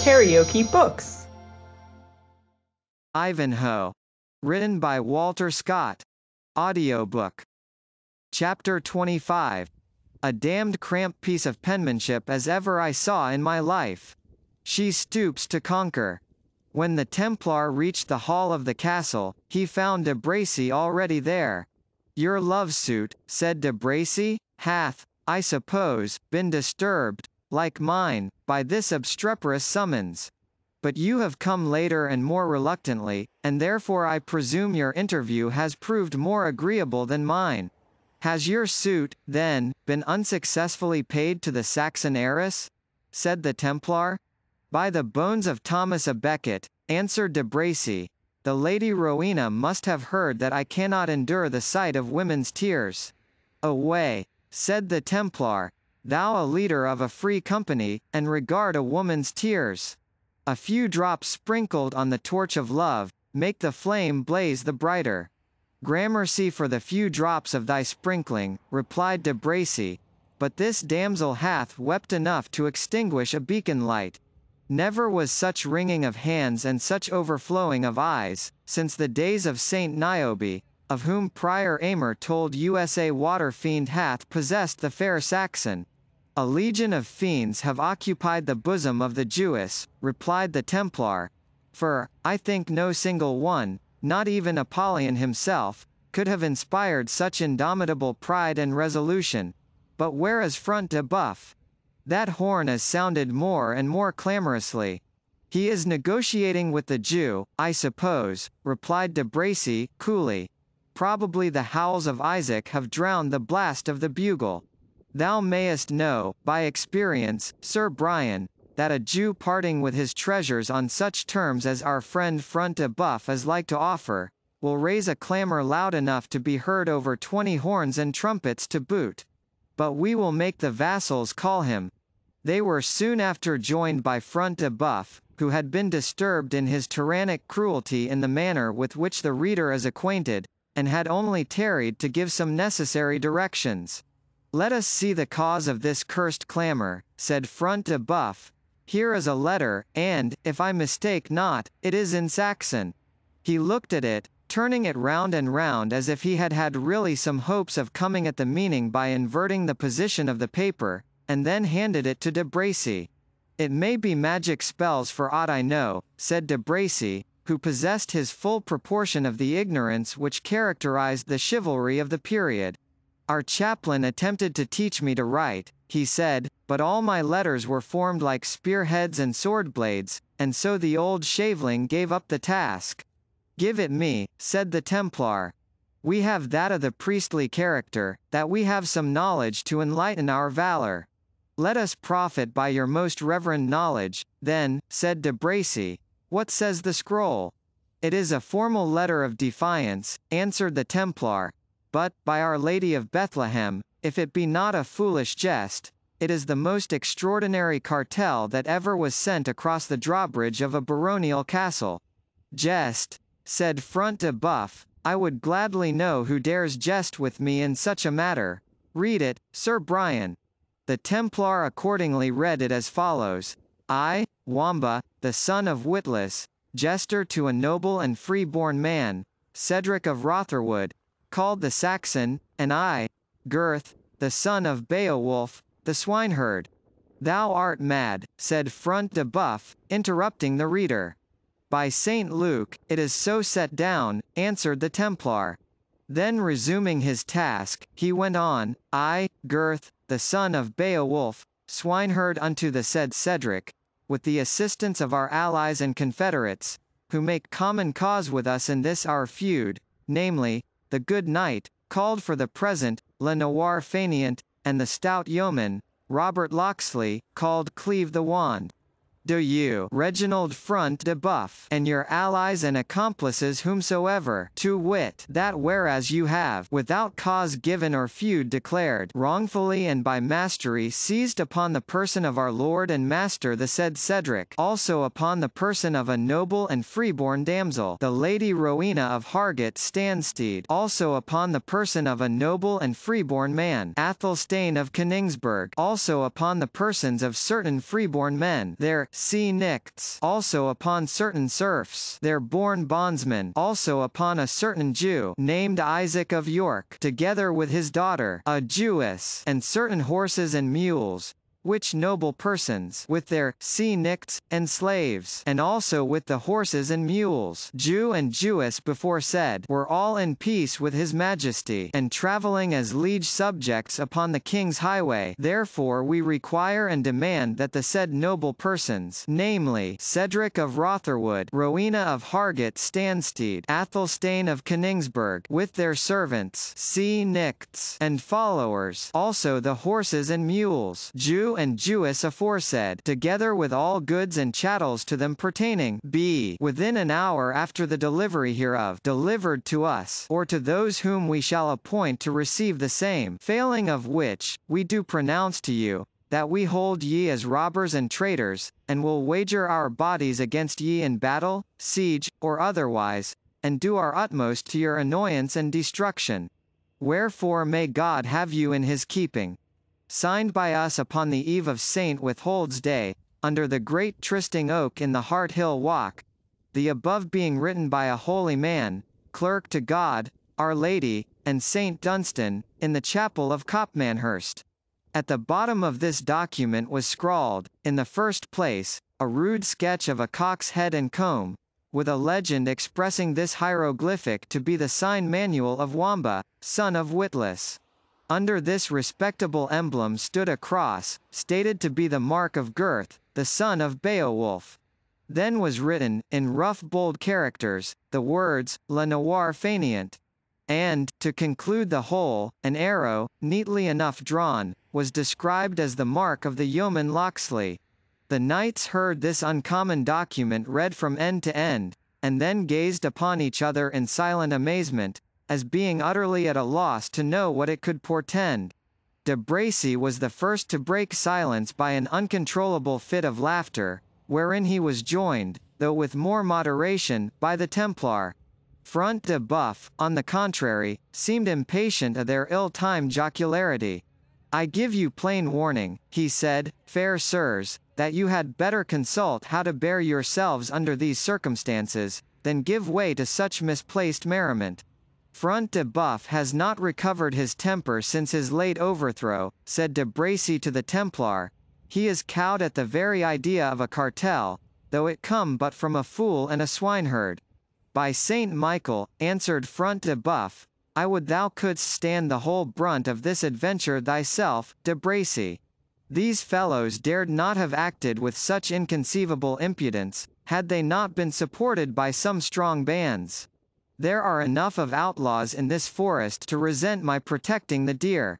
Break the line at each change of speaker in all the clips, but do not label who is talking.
Karaoke Books.
Ivanhoe. Written by Walter Scott. Audiobook. Chapter 25. A damned cramped piece of penmanship as ever I saw in my life. She stoops to conquer. When the Templar reached the hall of the castle, he found de Bracy already there. Your love suit, said de Bracy, hath, I suppose, been disturbed, like mine, by this obstreperous summons. But you have come later and more reluctantly, and therefore I presume your interview has proved more agreeable than mine. Has your suit, then, been unsuccessfully paid to the Saxon heiress? said the Templar. By the bones of Thomas a Becket, answered de Bracy, the Lady Rowena must have heard that I cannot endure the sight of women's tears. Away, said the Templar, thou a leader of a free company, and regard a woman's tears. A few drops sprinkled on the torch of love, make the flame blaze the brighter. Gramercy for the few drops of thy sprinkling, replied de Bracy, but this damsel hath wept enough to extinguish a beacon light. Never was such wringing of hands and such overflowing of eyes, since the days of Saint Niobe, of whom Prior Aymer told USA water fiend hath possessed the fair Saxon. A legion of fiends have occupied the bosom of the Jewess, replied the Templar. For, I think no single one, not even Apollyon himself, could have inspired such indomitable pride and resolution. But where is Front de Boeuf? That horn has sounded more and more clamorously. He is negotiating with the Jew, I suppose, replied de Bracy, coolly. Probably the howls of Isaac have drowned the blast of the bugle. Thou mayest know, by experience, Sir Brian, that a Jew parting with his treasures on such terms as our friend Front de Boeuf is like to offer, will raise a clamour loud enough to be heard over twenty horns and trumpets to boot. But we will make the vassals call him, they were soon after joined by Front de Boeuf, who had been disturbed in his tyrannic cruelty in the manner with which the reader is acquainted, and had only tarried to give some necessary directions. Let us see the cause of this cursed clamour, said Front de Boeuf. Here is a letter, and, if I mistake not, it is in Saxon. He looked at it, turning it round and round as if he had had really some hopes of coming at the meaning by inverting the position of the paper, and then handed it to de Bracy. It may be magic spells for aught I know, said de Bracy, who possessed his full proportion of the ignorance which characterized the chivalry of the period. Our chaplain attempted to teach me to write, he said, but all my letters were formed like spearheads and sword blades, and so the old shaveling gave up the task. Give it me, said the Templar. We have that of the priestly character, that we have some knowledge to enlighten our valor. Let us profit by your most reverend knowledge, then, said de Bracy. What says the scroll? It is a formal letter of defiance, answered the Templar. But, by Our Lady of Bethlehem, if it be not a foolish jest, it is the most extraordinary cartel that ever was sent across the drawbridge of a baronial castle. Jest, said Front de Boeuf, I would gladly know who dares jest with me in such a matter. Read it, Sir Brian. The Templar accordingly read it as follows. I, Wamba, the son of Witless, jester to a noble and free-born man, Cedric of Rotherwood, called the Saxon, and I, Gurth, the son of Beowulf, the swineherd. Thou art mad, said Front de Boeuf, interrupting the reader. By St. Luke, it is so set down, answered the Templar. Then resuming his task, he went on, I, Gurth, the son of Beowulf, swineherd unto the said Cedric, with the assistance of our allies and confederates, who make common cause with us in this our feud, namely, the good knight, called for the present, Le Noir Faineant, and the stout yeoman, Robert Locksley, called Cleave the Wand do you, Reginald Front de Boeuf, and your allies and accomplices whomsoever, to wit, that whereas you have, without cause given or feud declared, wrongfully and by mastery seized upon the person of our lord and master the said Cedric, also upon the person of a noble and freeborn damsel, the Lady Rowena of Hargottstandstede, also upon the person of a noble and freeborn man, Athelstane of Coningsburgh, also upon the persons of certain freeborn men, there, cnichts also upon certain serfs their born bondsmen. Also upon a certain Jew named Isaac of York together with his daughter a Jewess and certain horses and mules, which noble persons with their cnichts and slaves and also with the horses and mules Jew and Jewess before said were all in peace with his majesty and travelling as liege subjects upon the king's highway. Therefore we require and demand that the said noble persons namely Cedric of Rotherwood Rowena of Hargottstandstede Athelstane of Coningsburgh with their servants cnichts and followers also the horses and mules Jew and Jewess aforesaid together with all goods and chattels to them pertaining b within an hour after the delivery hereof delivered to us or to those whom we shall appoint to receive the same failing of which, we do pronounce to you, that we hold ye as robbers and traitors, and will wager our bodies against ye in battle, siege, or otherwise, and do our utmost to your annoyance and destruction. Wherefore may God have you in his keeping signed by us upon the eve of St. Withold's Day, under the great trysting oak in the Hart Hill Walk, the above being written by a holy man, clerk to God, Our Lady, and St. Dunstan, in the chapel of Copmanhurst. At the bottom of this document was scrawled, in the first place, a rude sketch of a cock's head and comb, with a legend expressing this hieroglyphic to be the sign manual of Wamba, son of Witless. Under this respectable emblem stood a cross, stated to be the mark of Gurth, the son of Beowulf. Then was written, in rough bold characters, the words, Le Noir Faineant. And, to conclude the whole, an arrow, neatly enough drawn, was described as the mark of the yeoman Locksley. The knights heard this uncommon document read from end to end, and then gazed upon each other in silent amazement, as being utterly at a loss to know what it could portend. De Bracy was the first to break silence by an uncontrollable fit of laughter, wherein he was joined, though with more moderation, by the Templar. Front de Boeuf, on the contrary, seemed impatient of their ill-timed jocularity. I give you plain warning, he said, fair sirs, that you had better consult how to bear yourselves under these circumstances, than give way to such misplaced merriment. Front de Boeuf has not recovered his temper since his late overthrow, said de Bracy to the Templar. He is cowed at the very idea of a cartel, though it come but from a fool and a swineherd. By Saint Michael, answered Front de Boeuf, I would thou couldst stand the whole brunt of this adventure thyself, de Bracy. These fellows dared not have acted with such inconceivable impudence, had they not been supported by some strong bands. There are enough of outlaws in this forest to resent my protecting the deer.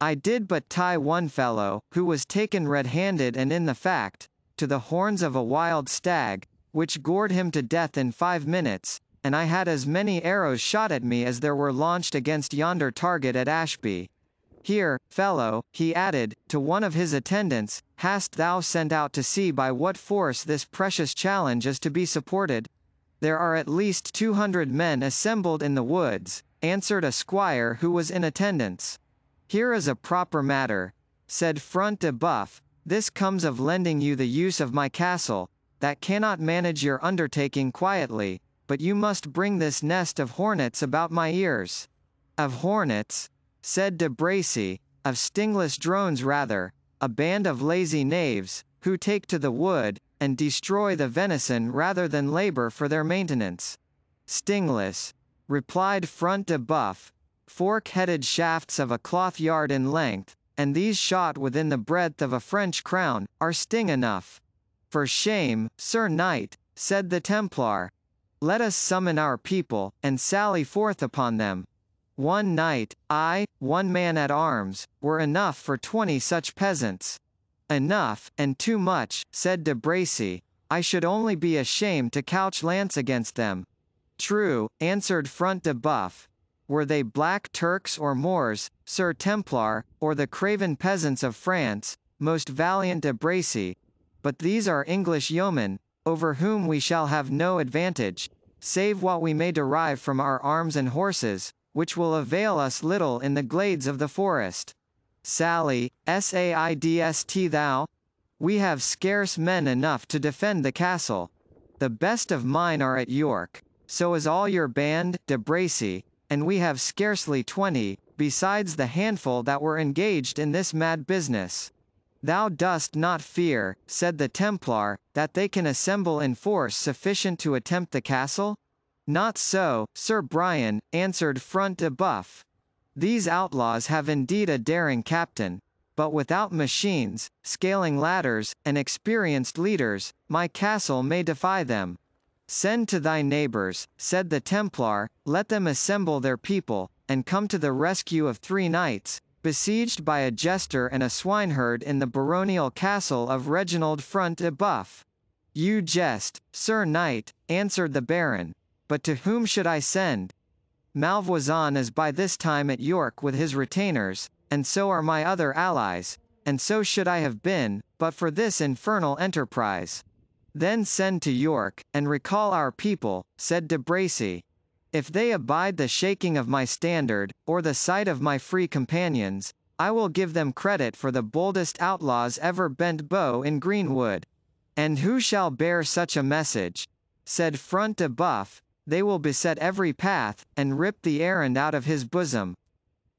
I did but tie one fellow, who was taken red-handed and in the fact, to the horns of a wild stag, which gored him to death in five minutes, and I had as many arrows shot at me as there were launched against yonder target at Ashby. Here, fellow, he added, to one of his attendants, hast thou sent out to see by what force this precious challenge is to be supported? There are at least 200 men assembled in the woods, answered a squire who was in attendance. Here is a proper matter, said Front de Boeuf, this comes of lending you the use of my castle, that cannot manage your undertaking quietly, but you must bring this nest of hornets about my ears. Of hornets? said de Bracy, of stingless drones rather, a band of lazy knaves, who take to the wood, and destroy the venison rather than labor for their maintenance. Stingless, replied Front de Boeuf, fork-headed shafts of a cloth yard in length, and these shot within the breadth of a French crown, are sting enough. For shame, Sir Knight, said the Templar. Let us summon our people, and sally forth upon them. One knight, I, one man at arms, were enough for twenty such peasants. Enough, and too much, said de Bracy. I should only be ashamed to couch lance against them. True, answered Front de Boeuf. Were they black Turks or Moors, Sir Templar, or the craven peasants of France, most valiant de Bracy? But these are English yeomen, over whom we shall have no advantage, save what we may derive from our arms and horses, which will avail us little in the glades of the forest. Sally, S-A-I-D-S-T thou? We have scarce men enough to defend the castle. The best of mine are at York, so is all your band, de Bracy, and we have scarcely twenty, besides the handful that were engaged in this mad business. Thou dost not fear, said the Templar, that they can assemble in force sufficient to attempt the castle? Not so, Sir Brian, answered Front de Boeuf. These outlaws have indeed a daring captain, but without machines, scaling ladders, and experienced leaders, my castle may defy them. Send to thy neighbors, said the Templar, let them assemble their people, and come to the rescue of three knights, besieged by a jester and a swineherd in the baronial castle of Reginald Front de. You jest, Sir Knight, answered the Baron. But to whom should I send? Malvoisin is by this time at York with his retainers, and so are my other allies, and so should I have been, but for this infernal enterprise. Then send to York, and recall our people, said de Bracy. If they abide the shaking of my standard, or the sight of my free companions, I will give them credit for the boldest outlaws ever bent bow in Greenwood. And who shall bear such a message? Said Front de Boeuf, they will beset every path, and rip the errand out of his bosom.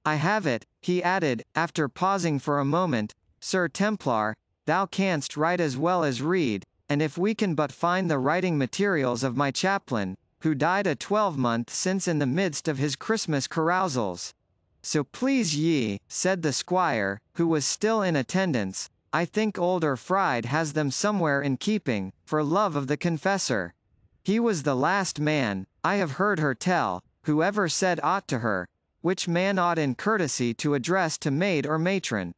I have it, he added, after pausing for a moment, Sir Templar, thou canst write as well as read, and if we can but find the writing materials of my chaplain, who died a twelvemonth since in the midst of his Christmas carousals. So please ye, said the squire, who was still in attendance, I think old Urfried has them somewhere in keeping, for love of the confessor. He was the last man, I have heard her tell, who ever said aught to her, which man ought in courtesy to address to maid or matron.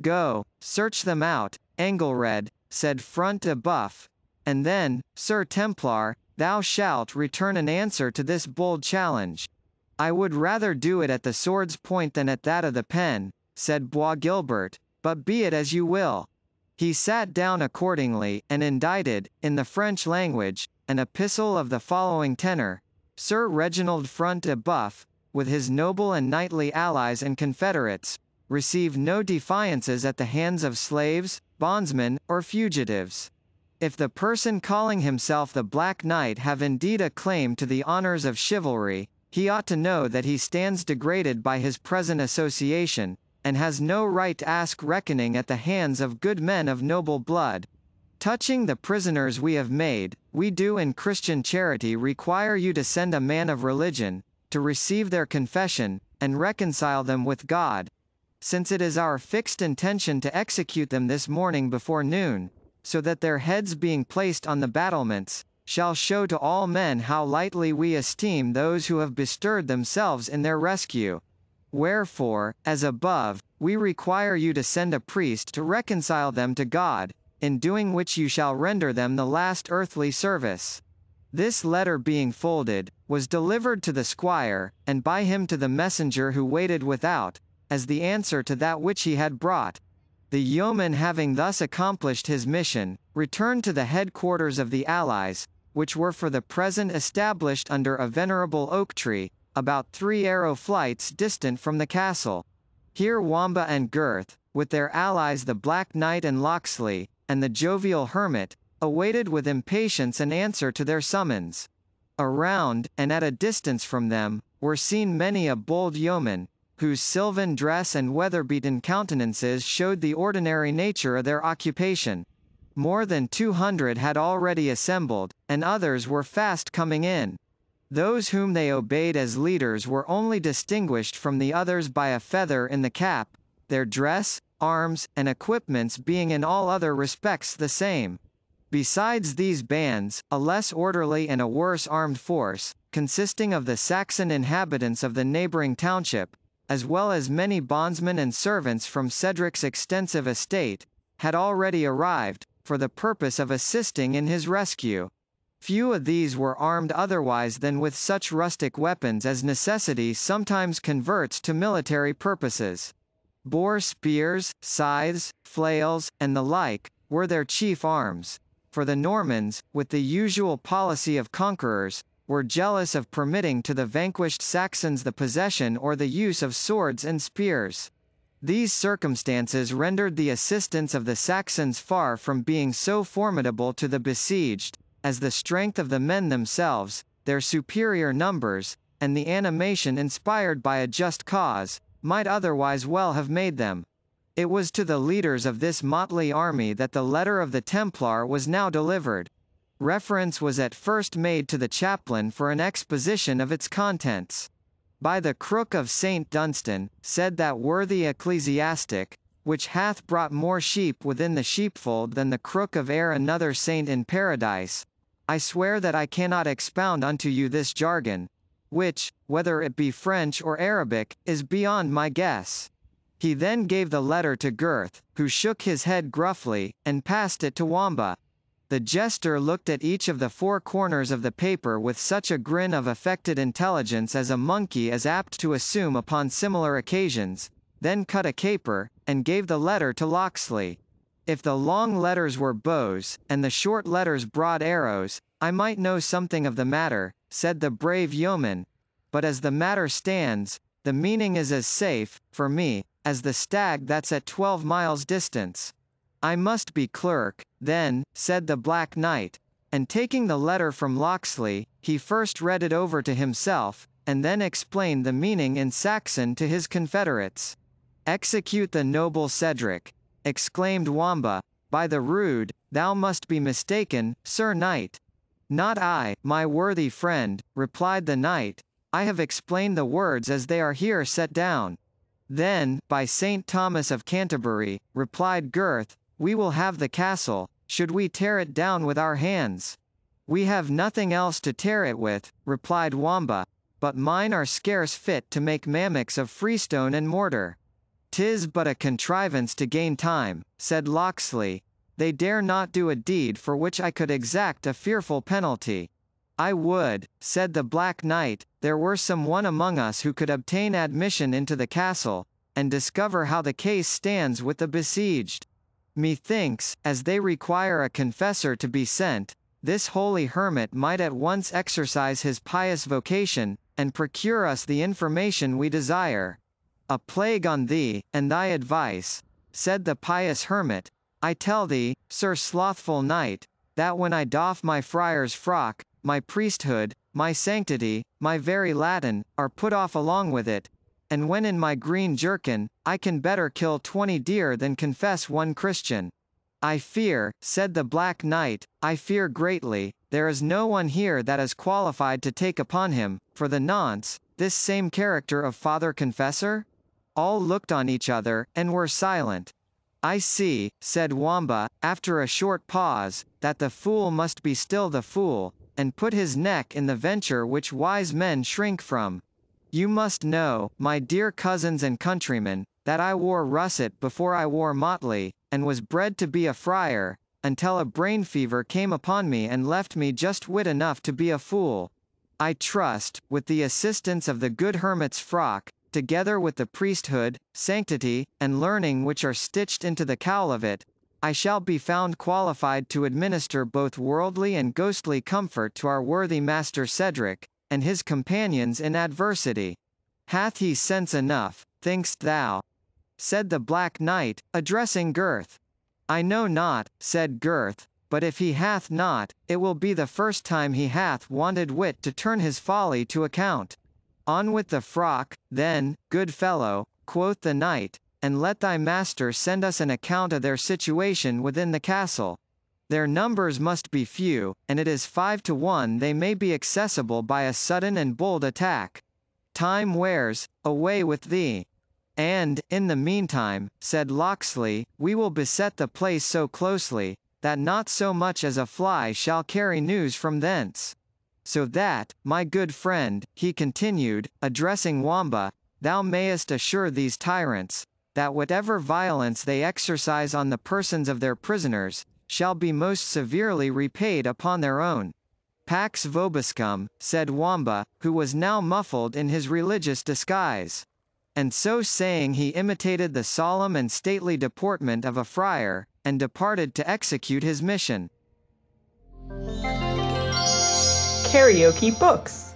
Go, search them out, Engelred, said Front de Boeuf, and then, Sir Templar, thou shalt return an answer to this bold challenge. I would rather do it at the sword's point than at that of the pen, said Bois Guilbert, but be it as you will. He sat down accordingly, and indited, in the French language, an epistle of the following tenor. Sir Reginald Front de Boeuf, with his noble and knightly allies and confederates, receive no defiances at the hands of slaves, bondsmen, or fugitives. If the person calling himself the Black Knight have indeed a claim to the honors of chivalry, he ought to know that he stands degraded by his present association, and has no right to ask reckoning at the hands of good men of noble blood. Touching the prisoners we have made, we do in Christian charity require you to send a man of religion, to receive their confession, and reconcile them with God. Since it is our fixed intention to execute them this morning before noon, so that their heads being placed on the battlements, shall show to all men how lightly we esteem those who have bestirred themselves in their rescue. Wherefore, as above, we require you to send a priest to reconcile them to God, in doing which you shall render them the last earthly service. This letter being folded, was delivered to the squire, and by him to the messenger who waited without, as the answer to that which he had brought. The yeoman having thus accomplished his mission, returned to the headquarters of the allies, which were for the present established under a venerable oak tree, about three arrow flights distant from the castle. Here Wamba and Gurth, with their allies the Black Knight and Locksley, and the jovial hermit, awaited with impatience an answer to their summons. Around, and at a distance from them, were seen many a bold yeoman, whose sylvan dress and weather-beaten countenances showed the ordinary nature of their occupation. More than two hundred had already assembled, and others were fast coming in. Those whom they obeyed as leaders were only distinguished from the others by a feather in the cap, their dress, arms, and equipments being in all other respects the same. Besides these bands, a less orderly and a worse armed force, consisting of the Saxon inhabitants of the neighbouring township, as well as many bondsmen and servants from Cedric's extensive estate, had already arrived, for the purpose of assisting in his rescue. Few of these were armed otherwise than with such rustic weapons as necessity sometimes converts to military purposes. Boar spears, scythes, flails, and the like, were their chief arms for the Normans, with the usual policy of conquerors, were jealous of permitting to the vanquished Saxons the possession or the use of swords and spears. These circumstances rendered the assistance of the Saxons far from being so formidable to the besieged, as the strength of the men themselves, their superior numbers, and the animation inspired by a just cause, might otherwise well have made them. It was to the leaders of this motley army that the letter of the Templar was now delivered. Reference was at first made to the chaplain for an exposition of its contents. By the crook of St. Dunstan, said that worthy ecclesiastic, which hath brought more sheep within the sheepfold than the crook of e'er another saint in paradise, I swear that I cannot expound unto you this jargon, which, whether it be French or Arabic, is beyond my guess. He then gave the letter to Gurth, who shook his head gruffly, and passed it to Wamba. The jester looked at each of the four corners of the paper with such a grin of affected intelligence as a monkey is apt to assume upon similar occasions, then cut a caper, and gave the letter to Locksley. If the long letters were bows, and the short letters broad arrows, I might know something of the matter, said the brave yeoman. But as the matter stands, the meaning is as safe, for me, as the stag that's at twelve miles distance. I must be clerk, then, said the Black Knight, and taking the letter from Locksley, he first read it over to himself, and then explained the meaning in Saxon to his confederates. Execute the noble Cedric, exclaimed Wamba, by the rood, thou must be mistaken, Sir Knight. Not I, my worthy friend, replied the knight, I have explained the words as they are here set down. Then, by St. Thomas of Canterbury, replied Gurth, we will have the castle, should we tear it down with our hands. We have nothing else to tear it with, replied Wamba, but mine are scarce fit to make mammocks of freestone and mortar. Tis but a contrivance to gain time, said Locksley. They dare not do a deed for which I could exact a fearful penalty. I would, said the Black Knight, there were some one among us who could obtain admission into the castle, and discover how the case stands with the besieged. Methinks, as they require a confessor to be sent, this holy hermit might at once exercise his pious vocation, and procure us the information we desire. A plague on thee, and thy advice, said the pious hermit, I tell thee, Sir Slothful Knight, that when I doff my friar's frock, my priesthood, my sanctity, my very Latin, are put off along with it, and when in my green jerkin, I can better kill twenty deer than confess one Christian. I fear, said the Black Knight, I fear greatly, there is no one here that is qualified to take upon him, for the nonce, this same character of Father Confessor? All looked on each other, and were silent. I see, said Wamba, after a short pause, that the fool must be still the fool, and put his neck in the venture which wise men shrink from. You must know, my dear cousins and countrymen, that I wore russet before I wore motley, and was bred to be a friar, until a brain fever came upon me and left me just wit enough to be a fool. I trust, with the assistance of the good hermit's frock, together with the priesthood, sanctity, and learning which are stitched into the cowl of it, I shall be found qualified to administer both worldly and ghostly comfort to our worthy master Cedric, and his companions in adversity. Hath he sense enough, thinkst thou? Said the Black Knight, addressing Gurth. I know not, said Gurth, but if he hath not, it will be the first time he hath wanted wit to turn his folly to account. On with the frock, then, good fellow, quoth the knight, and let thy master send us an account of their situation within the castle. Their numbers must be few, and it is five to one they may be accessible by a sudden and bold attack. Time wears, away with thee. And, in the meantime, said Locksley, we will beset the place so closely, that not so much as a fly shall carry news from thence. So that, my good friend, he continued, addressing Wamba, thou mayest assure these tyrants, that whatever violence they exercise on the persons of their prisoners, shall be most severely repaid upon their own. Pax vobiscum, said Wamba, who was now muffled in his religious disguise. And so saying he imitated the solemn and stately deportment of a friar, and departed to execute his mission.
Karaoke Books